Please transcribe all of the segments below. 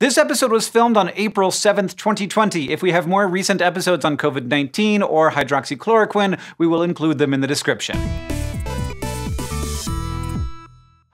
This episode was filmed on April 7th, 2020. If we have more recent episodes on COVID 19 or hydroxychloroquine, we will include them in the description.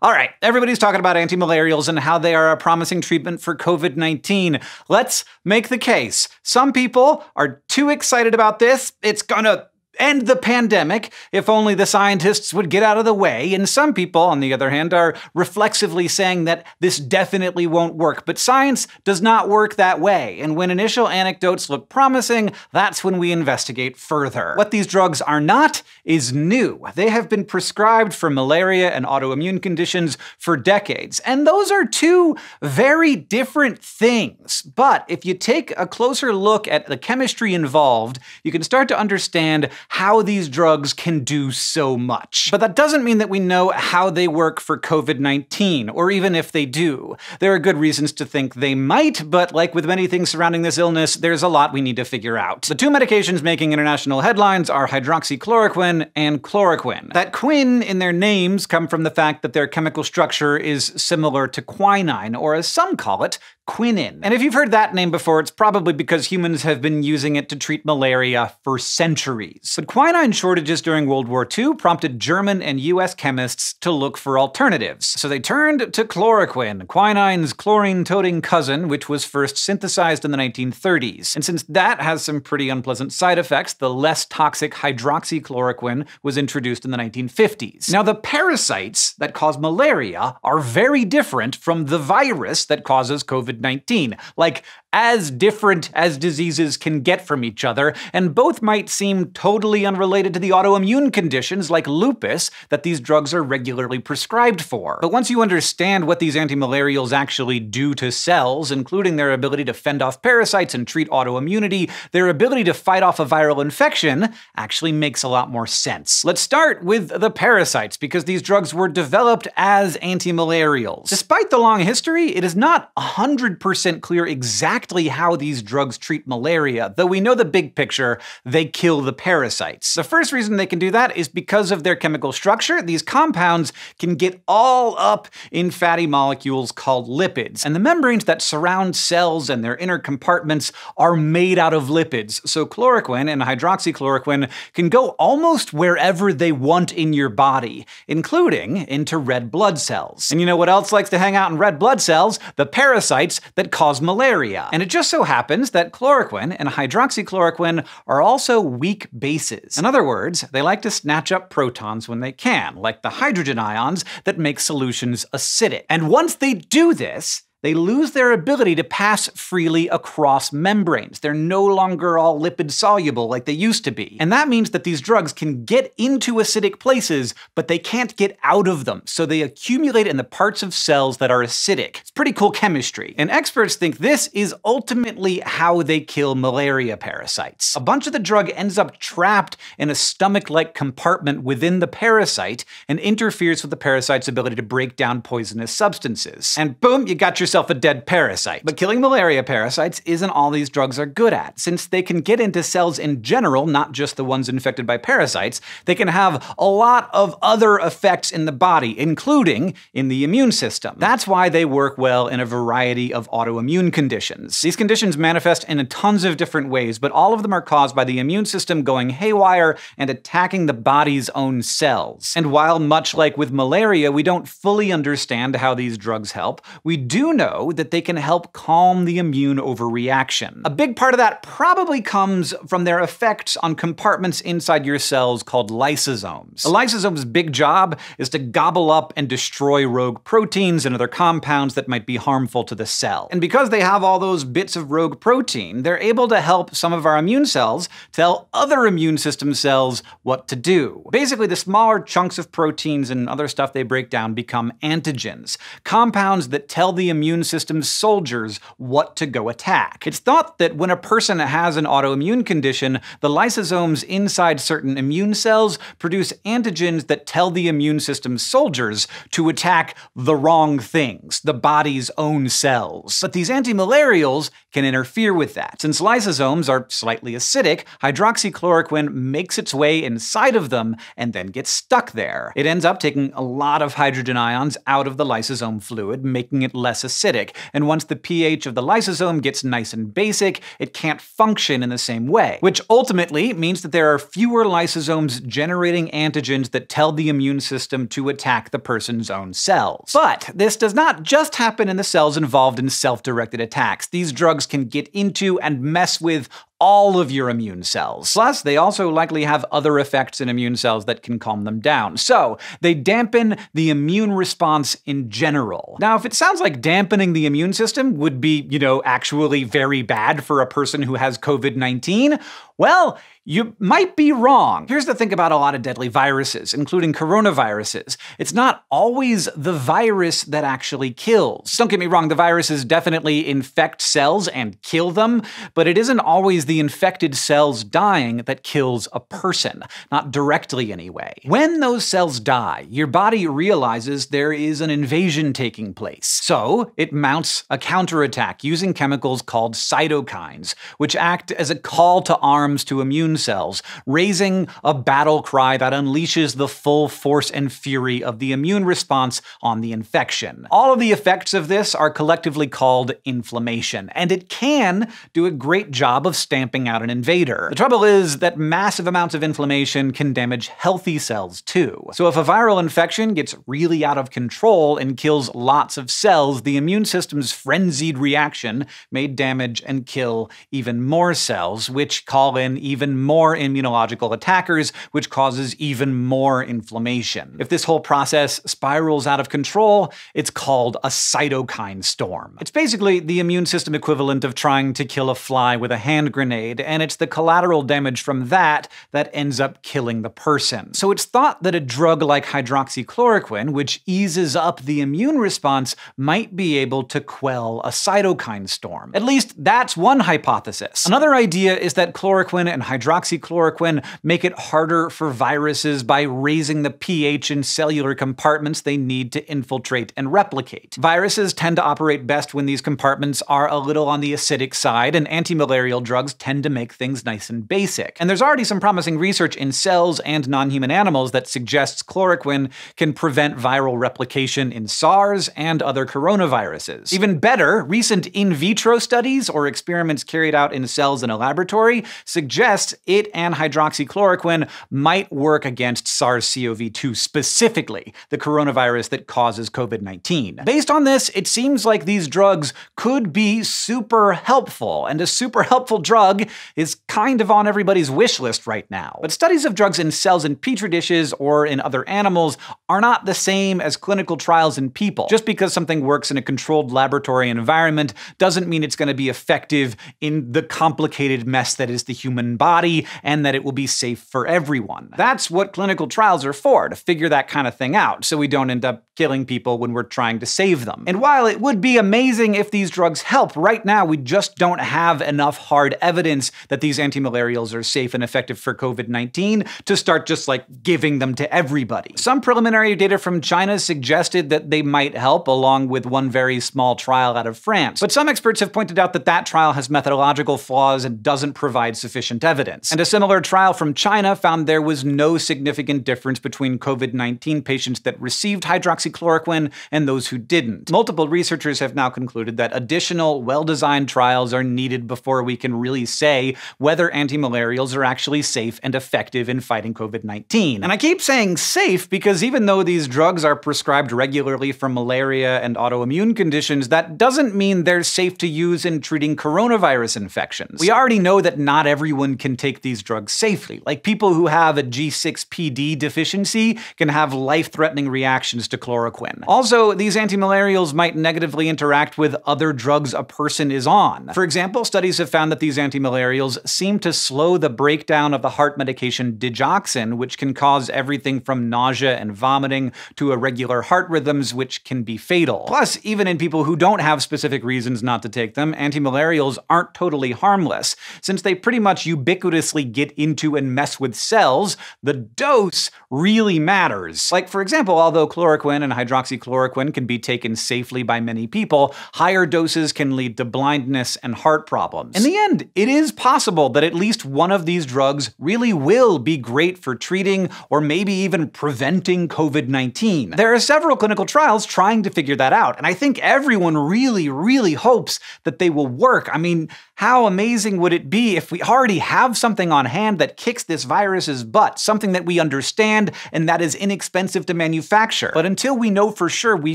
All right, everybody's talking about antimalarials and how they are a promising treatment for COVID 19. Let's make the case. Some people are too excited about this, it's gonna end the pandemic if only the scientists would get out of the way. And some people, on the other hand, are reflexively saying that this definitely won't work. But science does not work that way. And when initial anecdotes look promising, that's when we investigate further. What these drugs are not is new. They have been prescribed for malaria and autoimmune conditions for decades. And those are two very different things. But if you take a closer look at the chemistry involved, you can start to understand how these drugs can do so much. But that doesn't mean that we know how they work for COVID 19, or even if they do. There are good reasons to think they might, but like with many things surrounding this illness, there's a lot we need to figure out. The two medications making international headlines are hydroxychloroquine and chloroquine. That quin in their names come from the fact that their chemical structure is similar to quinine, or as some call it, quinin. And if you've heard that name before, it's probably because humans have been using it to treat malaria for centuries. But quinine shortages during World War II prompted German and US chemists to look for alternatives. So they turned to chloroquine, quinine's chlorine-toting cousin, which was first synthesized in the 1930s. And since that has some pretty unpleasant side effects, the less toxic hydroxychloroquine was introduced in the 1950s. Now, the parasites that cause malaria are very different from the virus that causes COVID 19. Like, as different as diseases can get from each other, and both might seem totally unrelated to the autoimmune conditions like lupus that these drugs are regularly prescribed for. But once you understand what these antimalarials actually do to cells, including their ability to fend off parasites and treat autoimmunity, their ability to fight off a viral infection actually makes a lot more sense. Let's start with the parasites, because these drugs were developed as antimalarials. Despite the long history, it is not 100% clear exactly exactly how these drugs treat malaria, though we know the big picture they kill the parasites. The first reason they can do that is because of their chemical structure. These compounds can get all up in fatty molecules called lipids, and the membranes that surround cells and their inner compartments are made out of lipids. So chloroquine and hydroxychloroquine can go almost wherever they want in your body, including into red blood cells. And you know what else likes to hang out in red blood cells? The parasites that cause malaria. And it just so happens that chloroquine and hydroxychloroquine are also weak bases. In other words, they like to snatch up protons when they can, like the hydrogen ions that make solutions acidic. And once they do this, they lose their ability to pass freely across membranes. They're no longer all lipid soluble like they used to be. And that means that these drugs can get into acidic places, but they can't get out of them, so they accumulate in the parts of cells that are acidic. It's pretty cool chemistry. And experts think this is ultimately how they kill malaria parasites. A bunch of the drug ends up trapped in a stomach-like compartment within the parasite and interferes with the parasite's ability to break down poisonous substances. And boom, you got your yourself a dead parasite. But killing malaria parasites isn't all these drugs are good at. Since they can get into cells in general, not just the ones infected by parasites, they can have a lot of other effects in the body, including in the immune system. That's why they work well in a variety of autoimmune conditions. These conditions manifest in tons of different ways, but all of them are caused by the immune system going haywire and attacking the body's own cells. And while much like with malaria, we don't fully understand how these drugs help, we do know that they can help calm the immune overreaction. A big part of that probably comes from their effects on compartments inside your cells called lysosomes. A lysosome's big job is to gobble up and destroy rogue proteins and other compounds that might be harmful to the cell. And because they have all those bits of rogue protein, they're able to help some of our immune cells tell other immune system cells what to do. Basically, the smaller chunks of proteins and other stuff they break down become antigens, compounds that tell the immune immune system's soldiers what to go attack. It's thought that when a person has an autoimmune condition, the lysosomes inside certain immune cells produce antigens that tell the immune system's soldiers to attack the wrong things, the body's own cells. But these antimalarials can interfere with that. Since lysosomes are slightly acidic, hydroxychloroquine makes its way inside of them and then gets stuck there. It ends up taking a lot of hydrogen ions out of the lysosome fluid, making it less acidic acidic, and once the pH of the lysosome gets nice and basic, it can't function in the same way, which ultimately means that there are fewer lysosomes generating antigens that tell the immune system to attack the person's own cells. But this does not just happen in the cells involved in self-directed attacks. These drugs can get into and mess with all of your immune cells. Plus, they also likely have other effects in immune cells that can calm them down. So, they dampen the immune response in general. Now, if it sounds like dampening the immune system would be, you know, actually very bad for a person who has COVID 19, well, you might be wrong. Here's the thing about a lot of deadly viruses, including coronaviruses. It's not always the virus that actually kills. Don't get me wrong, the viruses definitely infect cells and kill them, but it isn't always the infected cells dying that kills a person. Not directly, anyway. When those cells die, your body realizes there is an invasion taking place. So, it mounts a counterattack using chemicals called cytokines, which act as a call to arms to immune cells, raising a battle cry that unleashes the full force and fury of the immune response on the infection. All of the effects of this are collectively called inflammation, and it can do a great job of stamping out an invader. The trouble is that massive amounts of inflammation can damage healthy cells too. So if a viral infection gets really out of control and kills lots of cells, the immune system's frenzied reaction may damage and kill even more cells, which call in even more immunological attackers, which causes even more inflammation. If this whole process spirals out of control, it's called a cytokine storm. It's basically the immune system equivalent of trying to kill a fly with a hand grenade, and it's the collateral damage from that that ends up killing the person. So it's thought that a drug like hydroxychloroquine, which eases up the immune response, might be able to quell a cytokine storm. At least that's one hypothesis. Another idea is that chloroquine and hydroxychloroquine hydroxychloroquine make it harder for viruses by raising the pH in cellular compartments they need to infiltrate and replicate. Viruses tend to operate best when these compartments are a little on the acidic side, and antimalarial drugs tend to make things nice and basic. And there's already some promising research in cells and non-human animals that suggests chloroquine can prevent viral replication in SARS and other coronaviruses. Even better, recent in vitro studies or experiments carried out in cells in a laboratory suggest it and hydroxychloroquine might work against SARS-CoV-2 specifically, the coronavirus that causes COVID-19. Based on this, it seems like these drugs could be super helpful, and a super helpful drug is kind of on everybody's wish list right now. But studies of drugs in cells in petri dishes or in other animals are not the same as clinical trials in people. Just because something works in a controlled laboratory environment doesn't mean it's going to be effective in the complicated mess that is the human body and that it will be safe for everyone. That's what clinical trials are for, to figure that kind of thing out, so we don't end up killing people when we're trying to save them. And while it would be amazing if these drugs help, right now we just don't have enough hard evidence that these antimalarials are safe and effective for COVID-19 to start just like giving them to everybody. Some preliminary data from China suggested that they might help, along with one very small trial out of France. But some experts have pointed out that that trial has methodological flaws and doesn't provide sufficient evidence. And a similar trial from China found there was no significant difference between COVID 19 patients that received hydroxychloroquine and those who didn't. Multiple researchers have now concluded that additional, well designed trials are needed before we can really say whether antimalarials are actually safe and effective in fighting COVID 19. And I keep saying safe because even though these drugs are prescribed regularly for malaria and autoimmune conditions, that doesn't mean they're safe to use in treating coronavirus infections. We already know that not everyone can take these drugs safely. Like people who have a G6PD deficiency can have life-threatening reactions to chloroquine. Also, these antimalarials might negatively interact with other drugs a person is on. For example, studies have found that these antimalarials seem to slow the breakdown of the heart medication digoxin, which can cause everything from nausea and vomiting to irregular heart rhythms, which can be fatal. Plus, even in people who don't have specific reasons not to take them, antimalarials aren't totally harmless, since they pretty much much ubiquitously get into and mess with cells, the dose really matters. Like, for example, although chloroquine and hydroxychloroquine can be taken safely by many people, higher doses can lead to blindness and heart problems. In the end, it is possible that at least one of these drugs really will be great for treating or maybe even preventing COVID 19. There are several clinical trials trying to figure that out, and I think everyone really, really hopes that they will work. I mean, how amazing would it be if we already have something on hand that kicks this virus's butt, something that we understand and that is inexpensive to manufacture? But until we know for sure, we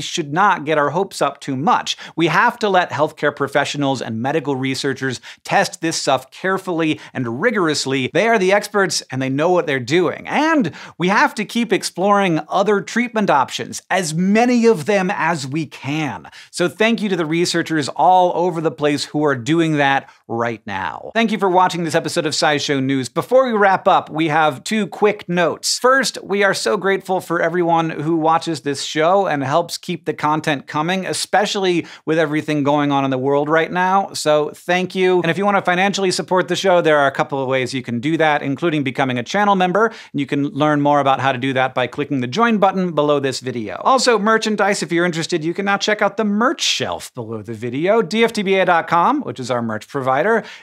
should not get our hopes up too much. We have to let healthcare professionals and medical researchers test this stuff carefully and rigorously. They are the experts and they know what they're doing. And we have to keep exploring other treatment options, as many of them as we can. So thank you to the researchers all over the place who are doing that right now. Thank you for watching this episode of SciShow News. Before we wrap up, we have two quick notes. First, we are so grateful for everyone who watches this show and helps keep the content coming, especially with everything going on in the world right now. So thank you. And if you want to financially support the show, there are a couple of ways you can do that, including becoming a channel member. You can learn more about how to do that by clicking the join button below this video. Also, merchandise, if you're interested, you can now check out the merch shelf below the video. DFTBA.com, which is our merch provider,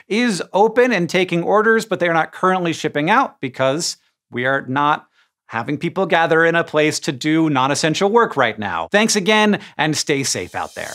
is open and taking orders, but they're not currently shipping out because we are not having people gather in a place to do non essential work right now. Thanks again, and stay safe out there.